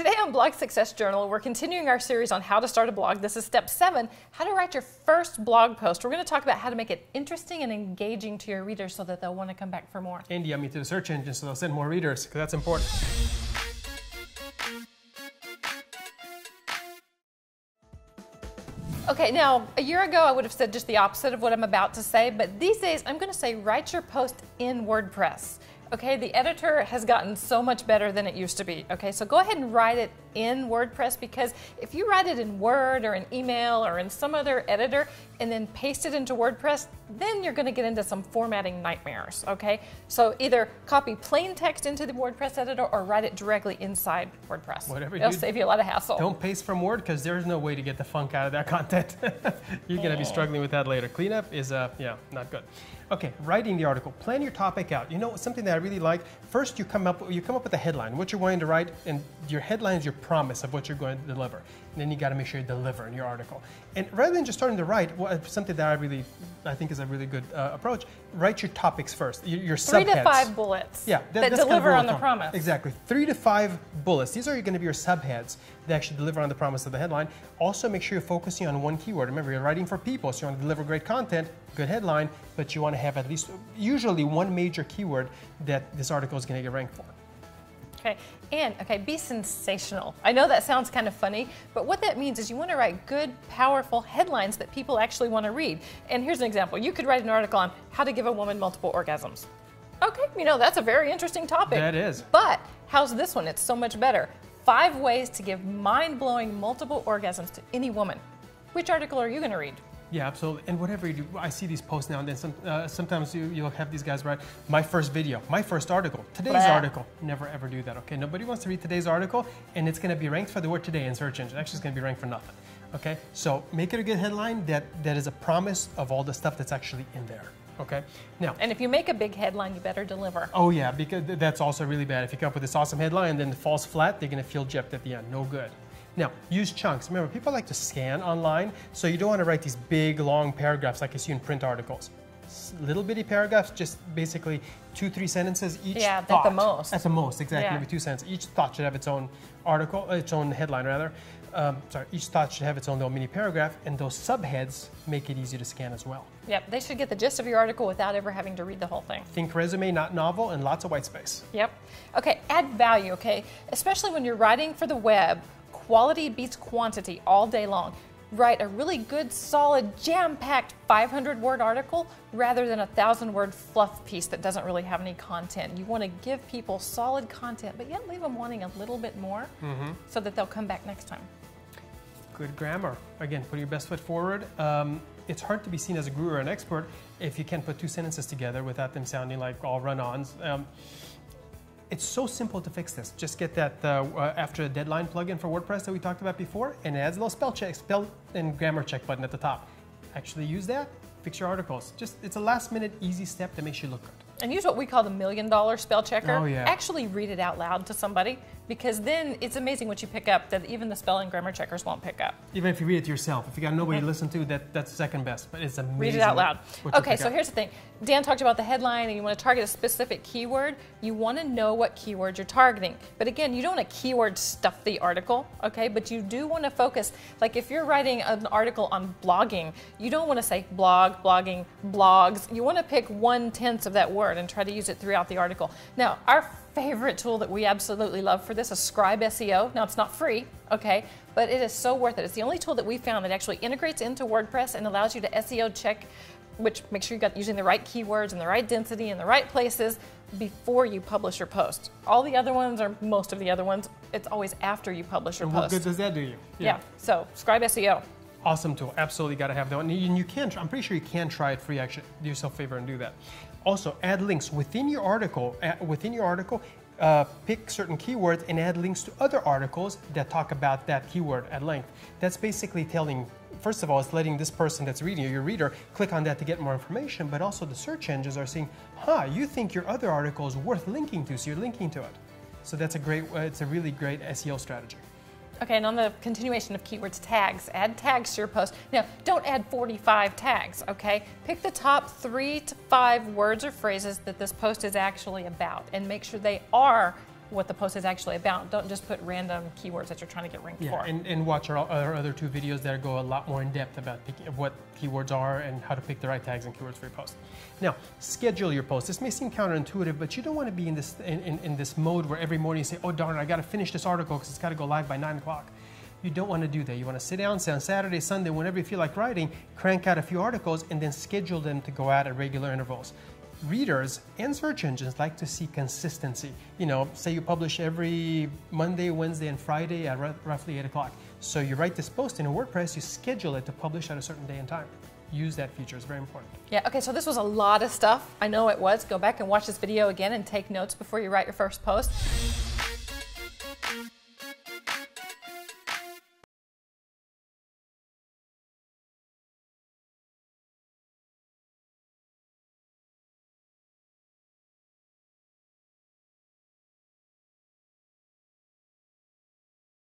Today on Blog Success Journal, we're continuing our series on how to start a blog. This is step seven, how to write your first blog post. We're going to talk about how to make it interesting and engaging to your readers so that they'll want to come back for more. And yummy to the search engine so they'll send more readers because that's important. Okay, now a year ago I would have said just the opposite of what I'm about to say, but these days I'm going to say write your post in WordPress. Okay, the editor has gotten so much better than it used to be. Okay, so go ahead and write it in WordPress because if you write it in Word or in email or in some other editor and then paste it into WordPress, then you're going to get into some formatting nightmares. Okay, so either copy plain text into the WordPress editor or write it directly inside WordPress. Whatever It'll you save you a lot of hassle. Don't paste from Word because there's no way to get the funk out of that content. you're going to be struggling with that later. Cleanup is, uh, yeah, not good. Okay, writing the article. Plan your topic out. You know something that I really like. First, you come up you come up with a headline, what you're going to write, and your headline is your promise of what you're going to deliver. And then you got to make sure you deliver in your article. And rather than just starting to write, well, something that I really I think is a really good uh, approach. Write your topics first. Your, your Three subheads. to five bullets. Yeah, that, that's kind of deliver on the promise. Exactly. Three to five bullets. These are going to be your subheads that actually deliver on the promise of the headline. Also, make sure you're focusing on one keyword. Remember, you're writing for people, so you want to deliver great content, good headline, but you want to have at least usually one major keyword that this article is going to get ranked for. Okay, and okay, be sensational. I know that sounds kind of funny, but what that means is you want to write good, powerful headlines that people actually want to read. And here's an example. You could write an article on how to give a woman multiple orgasms. Okay, you know, that's a very interesting topic. That is. But how's this one? It's so much better. Five ways to give mind blowing multiple orgasms to any woman. Which article are you going to read? Yeah, absolutely. And whatever you do, I see these posts now and then. Some, uh, sometimes you, you'll have these guys write, my first video, my first article, today's Blah. article. Never ever do that, okay? Nobody wants to read today's article, and it's going to be ranked for the word today in search engine. Actually, it's going to be ranked for nothing, okay? So make it a good headline that, that is a promise of all the stuff that's actually in there, okay? Now, And if you make a big headline, you better deliver. oh yeah, because that's also really bad. If you come up with this awesome headline and then it falls flat, they're going to feel gypped at the end. No good. Now, use chunks. Remember, people like to scan online, so you don't want to write these big, long paragraphs like you see in print articles. Little bitty paragraphs, just basically two, three sentences each. Yeah, at the most. At the most, exactly, Yeah. maybe two sentences. Each thought should have its own article, uh, its own headline rather. Um, sorry, each thought should have its own little mini paragraph, and those subheads make it easy to scan as well. Yep, they should get the gist of your article without ever having to read the whole thing. Think resume, not novel, and lots of white space. Yep. Okay, add value, okay? Especially when you're writing for the web, quality beats quantity all day long. Write a really good, solid, jam packed 500 word article rather than a 1,000 word fluff piece that doesn't really have any content. You want to give people solid content, but yet leave them wanting a little bit more so that they'll come back next time. Good grammar. Again, put your best foot forward. Um, it's hard to be seen as a guru or an expert if you can't put two sentences together without them sounding like all run-ons. Um, it's so simple to fix this. Just get that uh, uh, after a deadline plugin for WordPress that we talked about before, and it adds a little spell check, spell and grammar check button at the top. Actually use that, fix your articles. Just it's a last minute easy step that makes you look good. And use what we call the million dollar spell checker. Oh, yeah. Actually read it out loud to somebody because then it's amazing what you pick up that even the spelling and grammar checkers won't pick up. Even if you read it to yourself, if you got nobody to mm-hmm. listen to, that that's second best. But it's amazing. Read it out loud. Okay, so up. here's the thing. Dan talked about the headline and you want to target a specific keyword. You want to know what keyword you're targeting. But again, you don't want to keyword stuff the article, okay? But you do want to focus. Like if you're writing an article on blogging, you don't want to say blog, blogging, blogs. You want to pick one tenth of that word and try to use it throughout the article. Now, our favorite tool that we absolutely love for this is Scribe SEO. Now, it's not free, okay, but it is so worth it. It's the only tool that we found that actually integrates into WordPress and allows you to SEO check, which make sure you got using the right keywords and the right density in the right places before you publish your post. All the other ones, or most of the other ones, it's always after you publish your And what post. good does that do you? yeah. So Scribe SEO. Awesome tool. Absolutely got to have that one. And you can, I'm pretty sure you can try it free. Actually, do yourself a favor and do that. Also, add links within your article. Within your article, uh, pick certain keywords and add links to other articles that talk about that keyword at length. That's basically telling. First of all, it's letting this person that's reading you, your reader, click on that to get more information. But also, the search engines are saying, "Huh, you think your other article is worth linking to, so you're linking to it." So that's a great. Uh, it's a really great SEO strategy. Okay, and on the continuation of keywords, tags, add tags to your post. Now, don't add 45 tags, okay? Pick the top three to five words or phrases that this post is actually about and make sure they are what the post is actually about. Don't just put random keywords that you're trying to get ranked Yeah, for. and, and watch our, our other two videos that go a lot more in depth about picking, what keywords are and how to pick the right tags and keywords for your post. Now, schedule your post. This may seem counterintuitive, but you don't want to be in this in, in, in this mode where every morning you say, "Oh darn, I got to finish this article because it's got to go live by nine o'clock." You don't want to do that. You want to sit down, say on Saturday, Sunday, whenever you feel like writing, crank out a few articles, and then schedule them to go out at regular intervals readers and search engines like to see consistency. You know, say you publish every Monday, Wednesday, and Friday at roughly 8 o'clock. So you write this post in a WordPress, you schedule it to publish at a certain day and time. Use that feature, it's very important. Yeah, okay, so this was a lot of stuff. I know it was. Go back and watch this video again and take notes before you write your first post.